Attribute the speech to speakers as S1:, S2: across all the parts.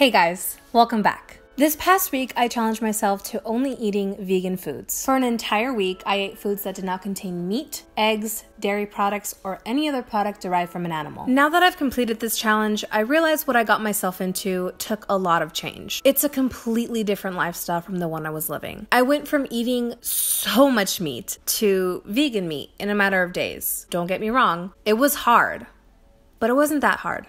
S1: Hey guys, welcome back. This past week, I challenged myself to only eating vegan foods. For an entire week, I ate foods that did not contain meat, eggs, dairy products, or any other product derived from an animal. Now that I've completed this challenge, I realized what I got myself into took a lot of change. It's a completely different lifestyle from the one I was living. I went from eating so much meat to vegan meat in a matter of days. Don't get me wrong, it was hard, but it wasn't that hard.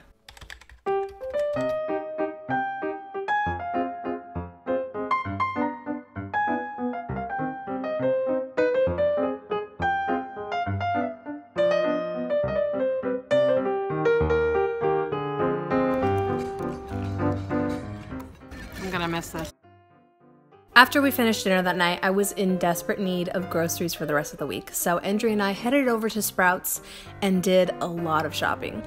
S2: This.
S1: After we finished dinner that night, I was in desperate need of groceries for the rest of the week. So Andrea and I headed over to Sprouts and did a lot of shopping.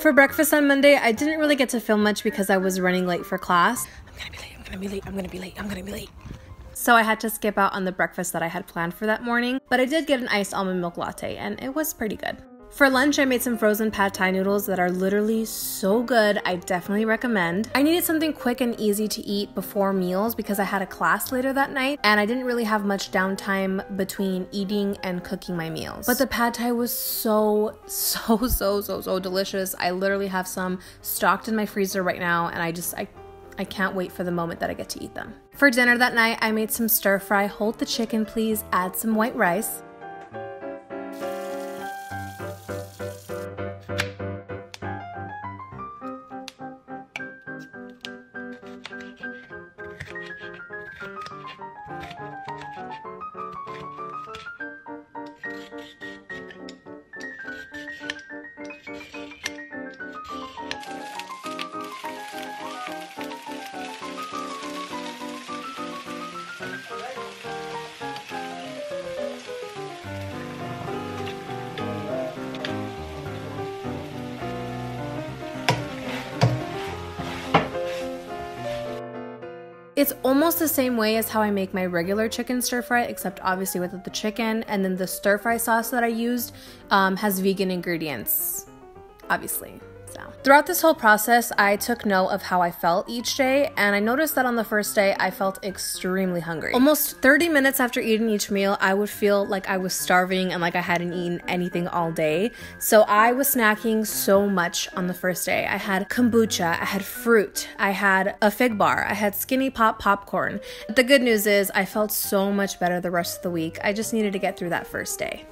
S1: For breakfast on Monday, I didn't really get to film much because I was running late for class. I'm gonna be late, I'm gonna be late, I'm gonna be late, I'm gonna be late. So I had to skip out on the breakfast that I had planned for that morning, but I did get an iced almond milk latte and it was pretty good. For lunch, I made some frozen pad thai noodles that are literally so good. I definitely recommend. I needed something quick and easy to eat before meals because I had a class later that night and I didn't really have much downtime between eating and cooking my meals. But the pad thai was so, so, so, so, so delicious. I literally have some stocked in my freezer right now and I just, I I can't wait for the moment that I get to eat them. For dinner that night, I made some stir fry. Hold the chicken, please. Add some white rice. It's almost the same way as how I make my regular chicken stir fry, except obviously with the chicken. And then the stir fry sauce that I used um, has vegan ingredients, obviously. So, throughout this whole process, I took note of how I felt each day, and I noticed that on the first day, I felt extremely hungry. Almost 30 minutes after eating each meal, I would feel like I was starving and like I hadn't eaten anything all day. So, I was snacking so much on the first day. I had kombucha, I had fruit, I had a fig bar, I had skinny pop popcorn. But The good news is, I felt so much better the rest of the week. I just needed to get through that first day.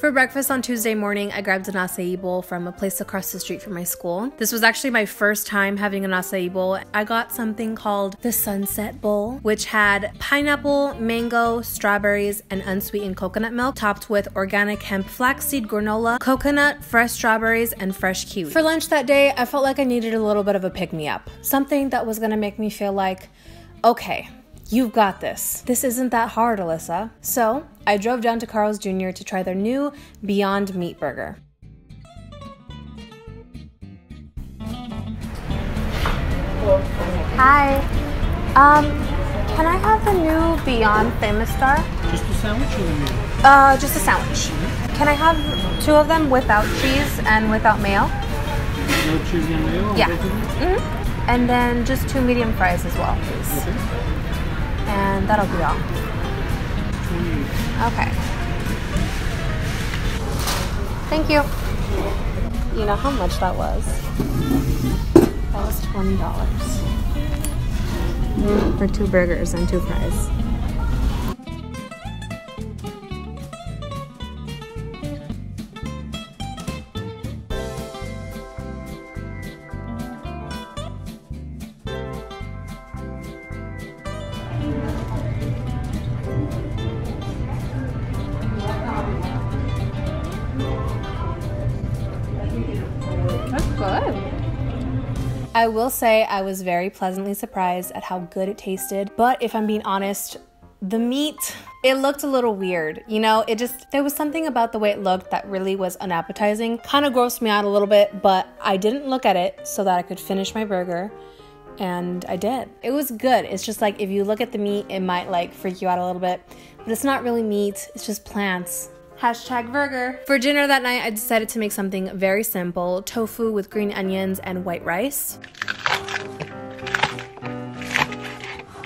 S1: For breakfast on Tuesday morning, I grabbed an acai bowl from a place across the street from my school. This was actually my first time having an acai bowl. I got something called the Sunset Bowl, which had pineapple, mango, strawberries, and unsweetened coconut milk, topped with organic hemp flaxseed granola, coconut, fresh strawberries, and fresh kiwi. For lunch that day, I felt like I needed a little bit of a pick me up. Something that was gonna make me feel like, okay, You've got this. This isn't that hard, Alyssa. So, I drove down to Carl's Jr. to try their new Beyond Meat Burger. Hi. Um, can I have the new Beyond Famous Star?
S3: Just a sandwich or the meal?
S1: Uh, just a sandwich. Can I have two of them without cheese and without mayo?
S3: No cheese and mayo?
S1: Yeah.
S3: both of them?
S1: hmm And then just two medium fries as well, please.
S3: Okay.
S1: And that'll be all. Okay. Thank you. You know how much that was? That was twenty dollars for two burgers and two fries. I will say I was very pleasantly surprised at how good it tasted, but if I'm being honest, the meat it looked a little weird you know? It just there was something about the way it looked that really was unappetizing. Kind of grossed me out a little bit but i didn't look at it so that i could finish my burger and i did. It was good. It's just like if you look at the meat it might like freak you out a little bit. But it's not really meat. It's just plants Hashtag burger. For dinner that night, I decided to make something very simple tofu with green onions and white rice.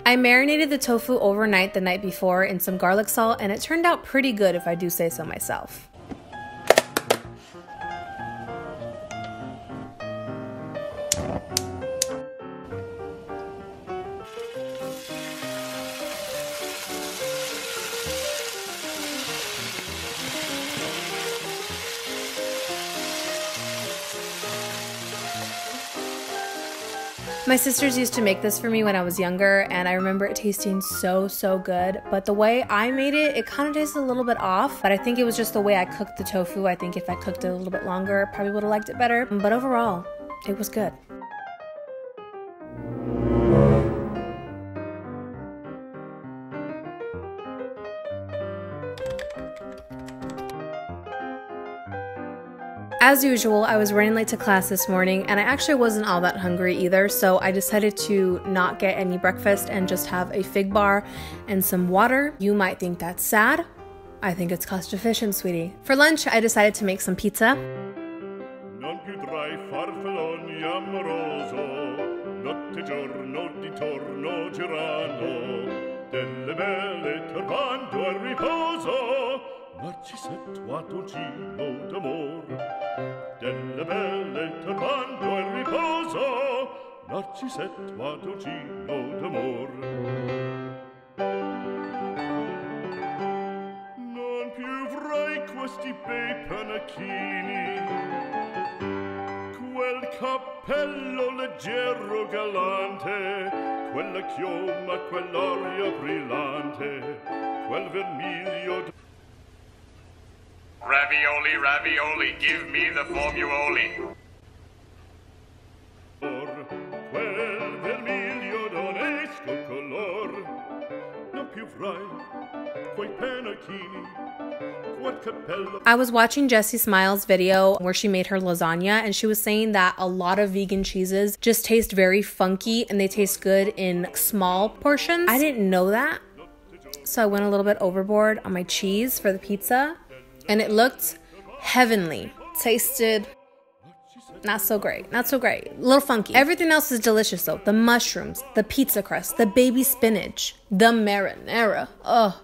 S1: I marinated the tofu overnight the night before in some garlic salt, and it turned out pretty good if I do say so myself. My sisters used to make this for me when I was younger, and I remember it tasting so, so good. But the way I made it, it kind of tasted a little bit off. But I think it was just the way I cooked the tofu. I think if I cooked it a little bit longer, probably would have liked it better. But overall, it was good. As usual, I was running late to class this morning and I actually wasn't all that hungry either, so I decided to not get any breakfast and just have a fig bar and some water. You might think that's sad. I think it's cost efficient, sweetie. For lunch, I decided to make some pizza. Delle belle turbando il riposo Narcisetto a dolcino d'amor. Non più avrai questi bei panacchini. Quel cappello leggero galante Quella chioma, quell'aria brillante Quel vermiglio Ravioli, ravioli, give me the formuoli. Quel vermiglio d'onesco color, non più frai quei I was watching Jessie Smiles' video where she made her lasagna, and she was saying that a lot of vegan cheeses just taste very funky and they taste good in small portions. I didn't know that, so I went a little bit overboard on my cheese for the pizza and it looked heavenly. Tasted not so great. Not so great. A little funky. Everything else is delicious though. The mushrooms, the pizza crust, the baby spinach, the marinara. Oh.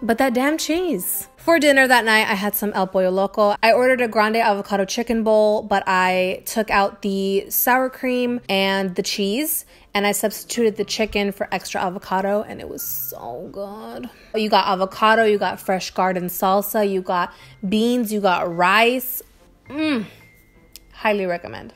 S1: But that damn cheese. For dinner that night, I had some El Pollo Loco. I ordered a grande avocado chicken bowl, but I took out the sour cream and the cheese and I substituted the chicken for extra avocado, and it was so good. You got avocado, you got fresh garden salsa, you got beans, you got rice. Mmm, highly recommend.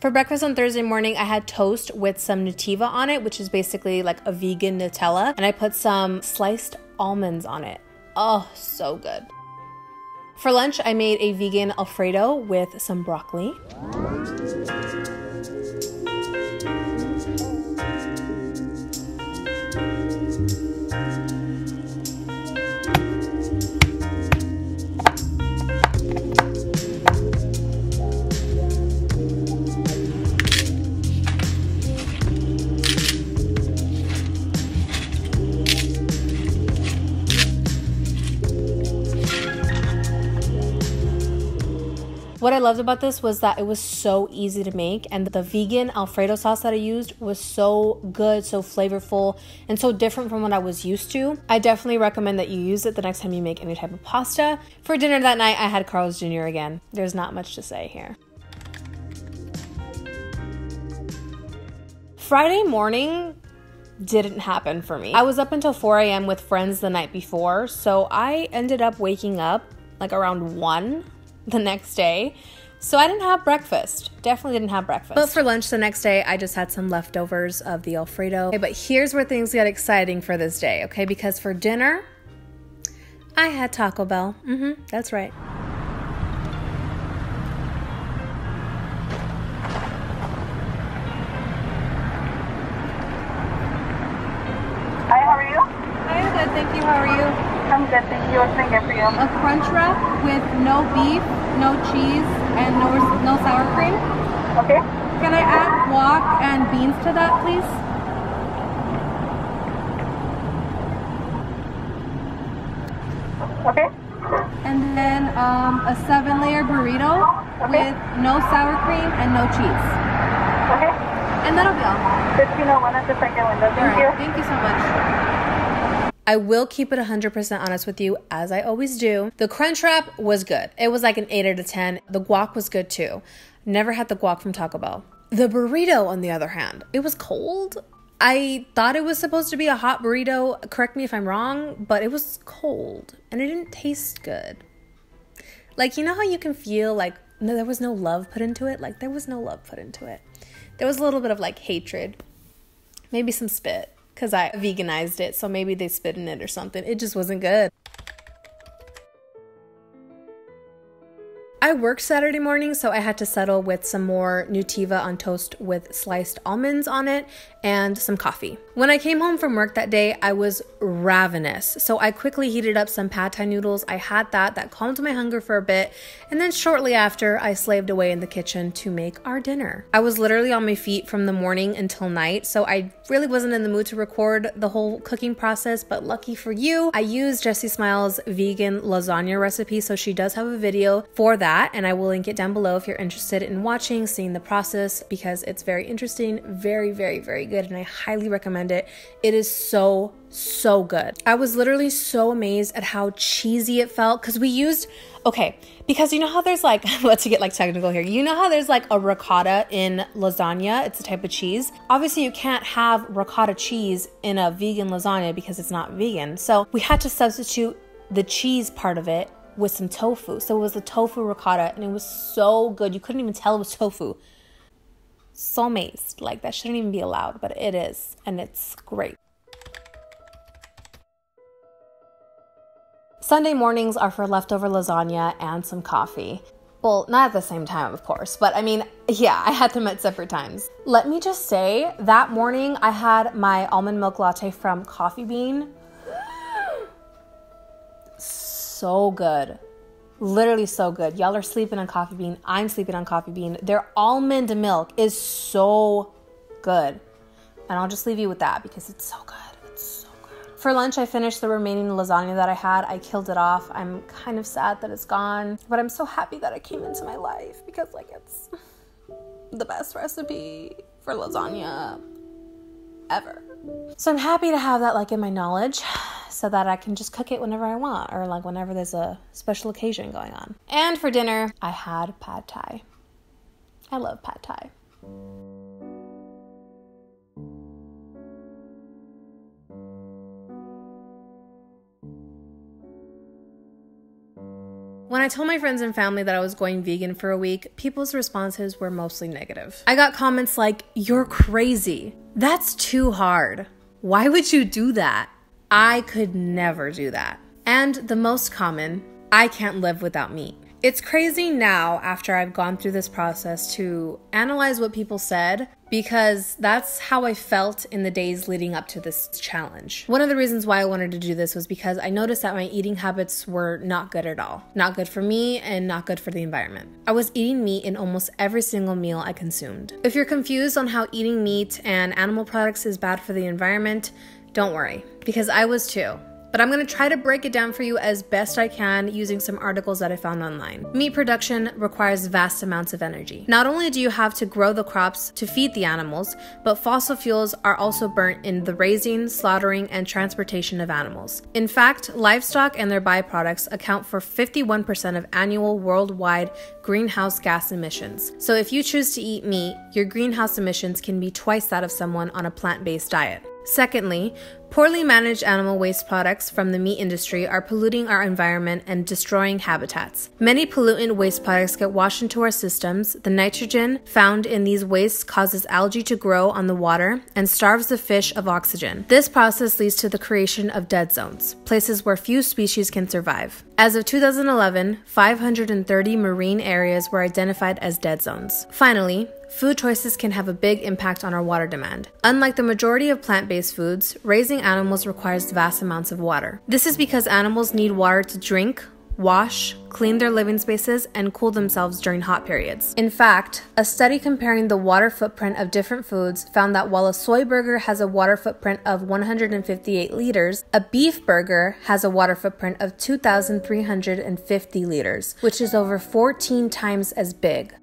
S1: For breakfast on Thursday morning, I had toast with some Nutiva on it, which is basically like a vegan Nutella, and I put some sliced almonds on it. Oh, so good. For lunch, I made a vegan Alfredo with some broccoli. What I loved about this was that it was so easy to make, and the vegan Alfredo sauce that I used was so good, so flavorful, and so different from what I was used to. I definitely recommend that you use it the next time you make any type of pasta. For dinner that night, I had Carl's Jr. again. There's not much to say here. Friday morning, didn't happen for me. I was up until 4 a.m. with friends the night before, so I ended up waking up like around 1 the next day. So I didn't have breakfast. Definitely didn't have breakfast. But for lunch the next day, I just had some leftovers of the Alfredo. Okay, but here's where things get exciting for this day, okay? Because for dinner, I had Taco Bell. Mm-hmm, that's right.
S4: I'm good, thank you. What can I get for you?
S1: A crunch wrap with no beef, no cheese, and no no sour cream.
S4: Okay.
S1: Can I add guac and beans to that, please?
S4: Okay.
S1: And then um, a seven-layer burrito with no sour cream and no cheese.
S4: Okay.
S1: And that'll be all.
S4: Filipino one at the second window. Thank
S1: right.
S4: you.
S1: Thank you so much. I will keep it 100% honest with you, as I always do. The crunch wrap was good. It was like an 8 out of 10. The guac was good too. Never had the guac from Taco Bell. The burrito, on the other hand, it was cold. I thought it was supposed to be a hot burrito. Correct me if I'm wrong, but it was cold and it didn't taste good. Like, you know how you can feel like no, there was no love put into it? Like, there was no love put into it. There was a little bit of like hatred maybe some spit because I veganized it, so maybe they spit in it or something. It just wasn't good. I worked Saturday morning, so I had to settle with some more Nutiva on toast with sliced almonds on it and some coffee. When I came home from work that day, I was ravenous, so I quickly heated up some pad thai noodles. I had that, that calmed my hunger for a bit, and then shortly after, I slaved away in the kitchen to make our dinner. I was literally on my feet from the morning until night, so I really wasn't in the mood to record the whole cooking process, but lucky for you, I used Jessie Smiles vegan lasagna recipe, so she does have a video for that, and I will link it down below if you're interested in watching, seeing the process, because it's very interesting, very, very, very good, and I highly recommend it. It is so, so good. I was literally so amazed at how cheesy it felt because we used, okay, because you know how there's like, let's get like technical here. You know how there's like a ricotta in lasagna? It's a type of cheese. Obviously, you can't have ricotta cheese in a vegan lasagna because it's not vegan. So we had to substitute the cheese part of it with some tofu. So it was a tofu ricotta and it was so good. You couldn't even tell it was tofu. So amazed. Like that shouldn't even be allowed, but it is. And it's great. Sunday mornings are for leftover lasagna and some coffee. Well, not at the same time, of course, but I mean, yeah, I had them at separate times. Let me just say, that morning I had my almond milk latte from Coffee Bean. So good. Literally so good. Y'all are sleeping on Coffee Bean. I'm sleeping on Coffee Bean. Their almond milk is so good. And I'll just leave you with that because it's so good. It's so good. For lunch, I finished the remaining lasagna that I had. I killed it off. I'm kind of sad that it's gone, but I'm so happy that it came into my life because, like, it's the best recipe for lasagna ever. So I'm happy to have that, like, in my knowledge so that I can just cook it whenever I want or, like, whenever there's a special occasion going on. And for dinner, I had pad thai. I love pad thai. When I told my friends and family that I was going vegan for a week, people's responses were mostly negative. I got comments like, You're crazy. That's too hard. Why would you do that? I could never do that. And the most common, I can't live without meat. It's crazy now, after I've gone through this process, to analyze what people said because that's how I felt in the days leading up to this challenge. One of the reasons why I wanted to do this was because I noticed that my eating habits were not good at all. Not good for me and not good for the environment. I was eating meat in almost every single meal I consumed. If you're confused on how eating meat and animal products is bad for the environment, don't worry, because I was too but I'm going to try to break it down for you as best I can using some articles that I found online. Meat production requires vast amounts of energy. Not only do you have to grow the crops to feed the animals, but fossil fuels are also burnt in the raising, slaughtering, and transportation of animals. In fact, livestock and their byproducts account for 51% of annual worldwide greenhouse gas emissions. So if you choose to eat meat, your greenhouse emissions can be twice that of someone on a plant based diet. Secondly, poorly managed animal waste products from the meat industry are polluting our environment and destroying habitats. Many pollutant waste products get washed into our systems. The nitrogen found in these wastes causes algae to grow on the water and starves the fish of oxygen. This process leads to the creation of dead zones, places where few species can survive. As of 2011, 530 marine areas were identified as dead zones. Finally, Food choices can have a big impact on our water demand. Unlike the majority of plant based foods, raising Animals requires vast amounts of water. This is because animals need water to drink, wash, clean their living spaces, and cool themselves during hot periods. In fact, a study comparing the water footprint of different foods found that while a soy burger has a water footprint of 158 liters, a beef burger has a water footprint of 2,350 liters, which is over 14 times as big.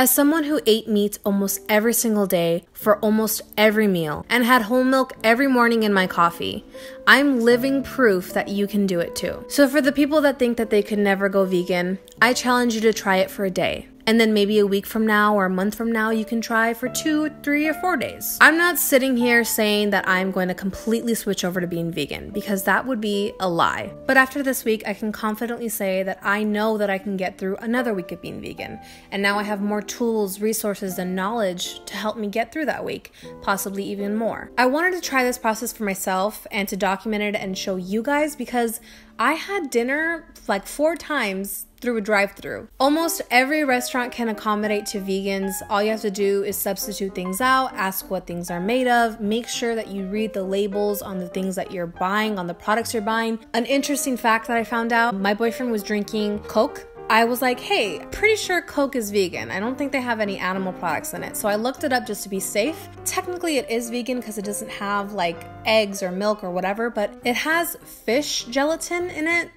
S1: As someone who ate meat almost every single day for almost every meal and had whole milk every morning in my coffee, I'm living proof that you can do it too. So, for the people that think that they could never go vegan, I challenge you to try it for a day. And then maybe a week from now or a month from now, you can try for two, three, or four days. I'm not sitting here saying that I'm going to completely switch over to being vegan because that would be a lie. But after this week, I can confidently say that I know that I can get through another week of being vegan. And now I have more tools, resources, and knowledge to help me get through that week, possibly even more. I wanted to try this process for myself and to document it and show you guys because I had dinner like four times through a drive through. Almost every restaurant can accommodate to vegans. All you have to do is substitute things out, ask what things are made of, make sure that you read the labels on the things that you're buying, on the products you're buying. An interesting fact that I found out my boyfriend was drinking Coke. I was like, hey, pretty sure Coke is vegan. I don't think they have any animal products in it. So I looked it up just to be safe. Technically, it is vegan because it doesn't have like eggs or milk or whatever, but it has fish gelatin in it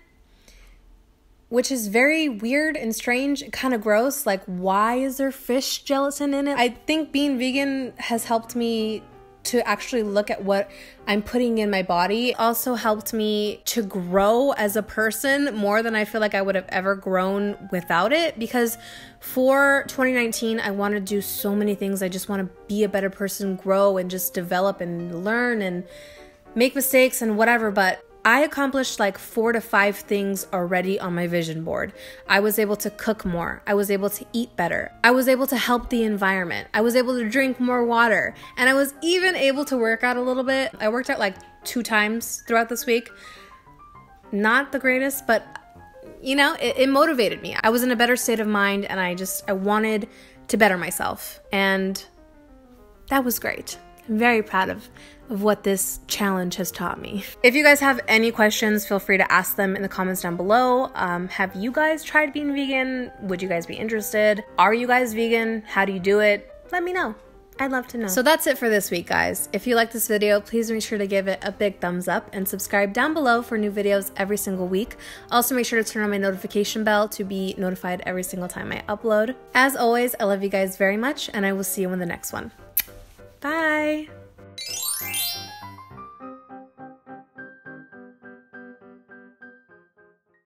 S1: which is very weird and strange, kind of gross. Like, why is there fish gelatin in it? I think being vegan has helped me to actually look at what I'm putting in my body. Also helped me to grow as a person more than I feel like I would have ever grown without it because for 2019 I want to do so many things. I just want to be a better person, grow and just develop and learn and make mistakes and whatever, but I accomplished like four to five things already on my vision board. I was able to cook more. I was able to eat better. I was able to help the environment. I was able to drink more water. And I was even able to work out a little bit. I worked out like two times throughout this week. Not the greatest, but you know, it, it motivated me. I was in a better state of mind and I just, I wanted to better myself. And that was great. I'm very proud of of what this challenge has taught me. If you guys have any questions, feel free to ask them in the comments down below. Um, have you guys tried being vegan? Would you guys be interested? Are you guys vegan? How do you do it? Let me know. I'd love to know. So that's it for this week, guys. If you like this video, please make sure to give it a big thumbs up and subscribe down below for new videos every single week. Also, make sure to turn on my notification bell to be notified every single time I upload. As always, I love you guys very much, and I will see you in the next one. Bye!